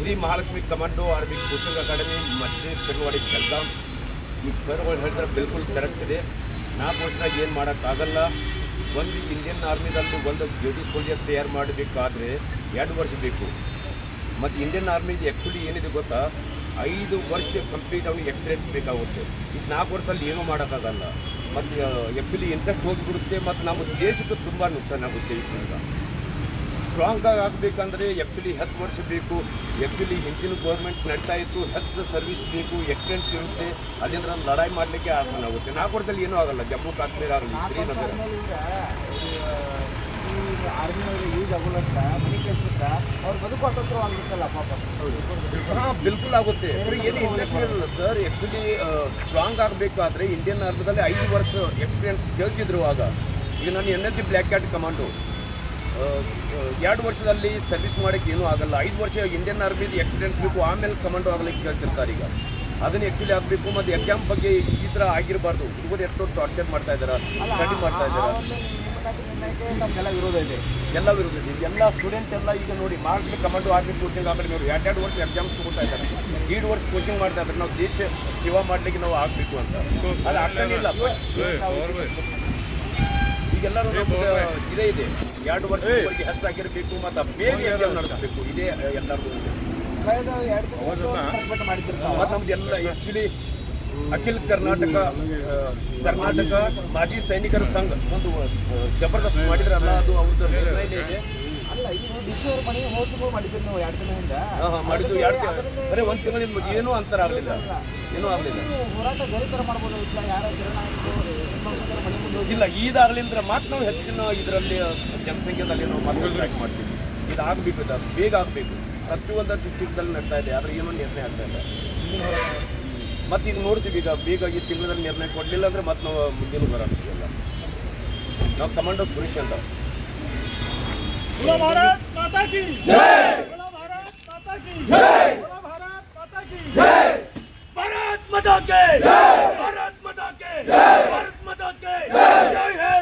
Shri Mahalakshmi commando army coaching academy ಮತ್ತೆ ಬೆಳವಾಡಿ ಬೆಲ್ಗಾಮ್ ಈ ಸರ್ಗಳು ಹೇಳ್ತಾರೆ ಬಿಲ್ಕುಲ್ ಕರೆಕ್ಟ್ ಇದೆ. ನಾಲ್ಕು ವರ್ಷದಾಗ ಏನು ಮಾಡೋಕ್ಕಾಗಲ್ಲ. ಒಂದು ಇಂಡಿಯನ್ ಆರ್ಮಿದಲ್ಲಿ ಒಂದು ಜ್ಯೋತಿ ಸೋಲ್ಜರ್ ತಯಾರು ಮಾಡಬೇಕಾದ್ರೆ ಎರಡು ವರ್ಷ ಬೇಕು. ಮತ್ತು ಇಂಡಿಯನ್ ಆರ್ಮಿದು ಆ್ಯಕ್ಚುಲಿ ಏನಿದೆ ಗೊತ್ತಾ? ಐದು ವರ್ಷ ಕಂಪ್ಲೀಟ್ ಅವ್ನಿಗೆ ಎಕ್ಸ್ಪೀರಿಯನ್ಸ್ ಬೇಕಾಗುತ್ತೆ. ಇದು ನಾಲ್ಕು ವರ್ಷದಲ್ಲಿ ಏನೂ ಮಾಡೋಕ್ಕಾಗಲ್ಲ. ಮತ್ತು ಆ್ಯಕ್ಚುಲಿ ಇಂಟ್ರೆಸ್ಟ್ ಹೋಗಿಬಿಡುತ್ತೆ. ಮತ್ತು ನಮ್ಮ ದೇಶಕ್ಕೆ ತುಂಬ ನುಕ್ಸಾನಾಗುತ್ತೆ ಇದರಿಂದ ಸ್ಟ್ರಾಂಗ್ ಆಗಿ ಆಗಬೇಕಂದ್ರೆ ಆ್ಯಕ್ಚುಲಿ ಹತ್ತು ವರ್ಷ ಬೇಕು. ಆ್ಯಕ್ಚುಲಿ ಹಿಂದಿನ ಗೌರ್ಮೆಂಟ್ ನಡೀತಾ ಇತ್ತು ಹೆಚ್ಚು ಸರ್ವಿಸ್ ಬೇಕು ಎಕ್ಸ್ಪೀರಿಯನ್ಸ್ ಇರುತ್ತೆ ಅಲ್ಲಿಂದ ಲಡಾಯಿ ಮಾಡಲಿಕ್ಕೆ ಆಸನ ಆಗುತ್ತೆ. ನಾಲ್ಕು ವರ್ಷದಲ್ಲಿ ಏನೂ ಆಗಲ್ಲ. ಜಮ್ಮು ಕಾಶ್ಮೀರ ಆಗಲಿ ಶ್ರೀನಗರ. ಹಾಂ ಬಿಲ್ಕುಲ್ ಆಗುತ್ತೆ. ಏನು ಇಲ್ಲ ಸರ್ ಆ್ಯಕ್ಚುಲಿ ಸ್ಟ್ರಾಂಗ್ ಆಗಬೇಕು ಆದರೆ ಇಂಡಿಯನ್ ಆರ್ಮಿದಲ್ಲಿ ಐದು ವರ್ಷ ಎಕ್ಸ್ಪೀರಿಯನ್ಸ್ ಕೇಳ್ತಿದ್ರು ಆಗ. ಈಗ ನಾನು N S black cat commando ಎರಡು ವರ್ಷದಲ್ಲಿ ಸರ್ವಿಸ್ ಮಾಡೋಕ್ಕೆ ಏನೂ ಆಗಲ್ಲ. ಐದು ವರ್ಷ ಇಂಡಿಯನ್ ಆರ್ಮಿದು ಆಕ್ಸಿಡೆಂಟ್ ಬೇಕು ಆಮೇಲೆ ಕಮಾಂಡೋ ಆಗಲಿಕ್ಕೆ ಕೇಳ್ತಿರ್ತಾರೆ ಈಗ. ಅದನ್ನು ಎಕ್ಚುಲಿ ಆಗಬೇಕು ಮತ್ತು ಎಕ್ಸಾಮ್ ಬಗ್ಗೆ ಈ ಥರ ಆಗಿರಬಾರ್ದು. ಹುಡುಗರು ಎಷ್ಟೋ ಟಾರ್ಚರ್ ಮಾಡ್ತಾ ಇದ್ದಾರೆ ಸ್ಟಡಿ ಮಾಡ್ತಾ ಇದ್ದಾರೆ. ನಮಗೆಲ್ಲ ವಿರೋಧ ಇದೆ. ಎಲ್ಲ ವಿರೋಧ ಇದೆ. ಎಲ್ಲ ಸ್ಟೂಡೆಂಟ್ ಎಲ್ಲ ಈಗ ನೋಡಿ ಮಾರ್ಕ್ಲಿ ಕಮಾಂಡು ಆರ್ಮಿ ಕೋಚಿಂಗ್ ಆಮೇಲೆ ನೋಡಿ ಎರಡು ವರ್ಷ ಎಕ್ಸಾಮ್ ತೊಗೊಳ್ತಾ ಇದ್ದಾರೆ. ಎರಡು ವರ್ಷ ಕೋಚಿಂಗ್ ಮಾಡ್ತಾ ಇದ್ದಾರೆ. ನಾವು ದೇಶ ಸೇವಾ ಮಾಡ್ಲಿಕ್ಕೆ ನಾವು ಆಗಬೇಕು ಅಂತ. ಅದು ಆಗ್ತಾನಿಲ್ಲ ಈಗೆಲ್ಲರೂ ನಮ್ಗೆ ಇದೇ ಇದೆ. ಎರಡು ವರ್ಷ ಹೆಚ್ಚಾಗಿರಬೇಕು ಮತ್ತು ಬೇರೆ ನಡೆಸಬೇಕು. ಇದೇ ಎಲ್ಲರೂ ಕಳೆದ ಎರಡು ತಿಂಗಳು ಮಾಡಿದ್ದಿರ್ತಾವ ಮತ್ತು ನಮ್ದು ಎಲ್ಲ ಆ್ಯಕ್ಚುಲಿ ಅಖಿಲ ಕರ್ನಾಟಕ ಕರ್ನಾಟಕ ಮಾಜಿ ಸೈನಿಕರ ಸಂಘ. ಒಂದು ಜಬರ್ದಸ್ತ್ ಮಾಡಿದ್ರಲ್ಲ ಅದು ಅವ್ರದ್ದು ನಿರ್ಣಯ ಮನೆ ಮನೆಗೆ ಹೋದ್ರು ಮಾಡಿದ್ರಿ ನೀವು ಎರಡು ದಿನದಿಂದ. ಹಾ, ಹಾ, ಮಾಡಿದ್ದು ಎರಡು ತಿಂಗಳು. ಬರೀ ಒಂದು ತಿಂಗಳಿಂದ ಏನೂ ಅಂತರ ಆಗಲಿಲ್ಲ. ಏನೂ ಆಗಲಿಲ್ಲ. ಹೋರಾಟ ಬೇರೆ ಥರ ಮಾಡ್ಬೋದು ಇಲ್ಲ ಯಾರ ಇಲ್ಲ ಇದಾಗಲಿಲ್ಲ ಮತ್ತೆ ನಾವು ಹೆಚ್ಚಿನ ಇದರಲ್ಲಿ ಜನಸಂಖ್ಯೆದಲ್ಲಿ ನಾವು ಮತ್ತೆ ಸ್ಟ್ರೈಕ್ ಮಾಡ್ತೀವಿ. ಇದು ಆಗಬೇಕು ಇದು ಬೇಗ ಆಗಬೇಕು. ಪ್ರತಿಯೊಂದು ಡಿಸ್ಟಿಕ್ದಲ್ಲಿ ನಡ್ತಾ ಇದೆ ಆದರೆ ಏನೋ ನಿರ್ಣಯ ಆಗ್ತಾ ಇಲ್ಲ. ಮತ್ತೆ ಈಗ ನೋಡ್ತೀವಿ ಈಗ ಬೇಗ ಈ ತಿಂಗಳಲ್ಲಿ ನಿರ್ಣಯ ಕೊಡಲಿಲ್ಲ ಅಂದರೆ ಮತ್ತೆ ನಾವು ಮುಂದಿನ ಬರೋಲ್ಲ ನಾವು ಕಮಾಂಡರ್ ಸುರೇಶ್ ಅಂತ. बोला भारत माता की जय। बोला भारत माता की जय। बोला भारत माता की जय। भारत माता के जय। भारत माता के जय। भारत माता के जय है।